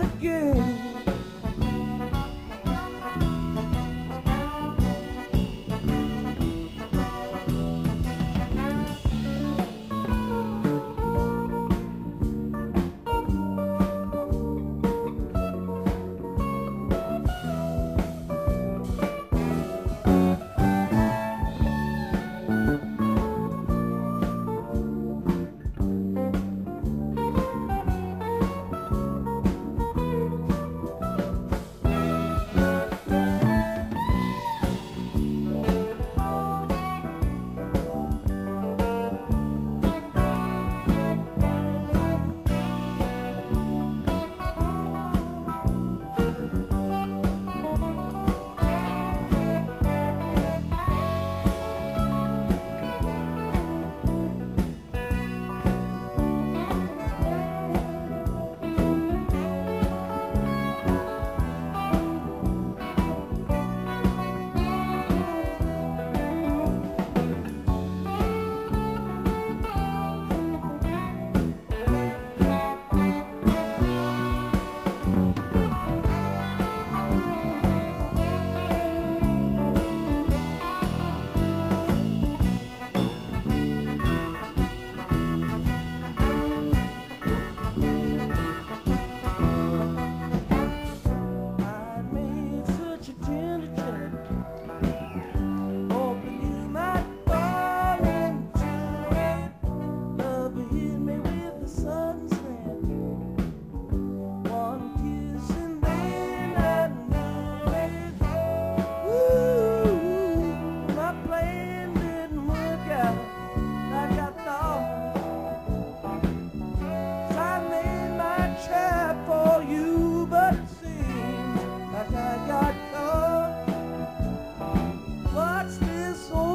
The game. Jesus.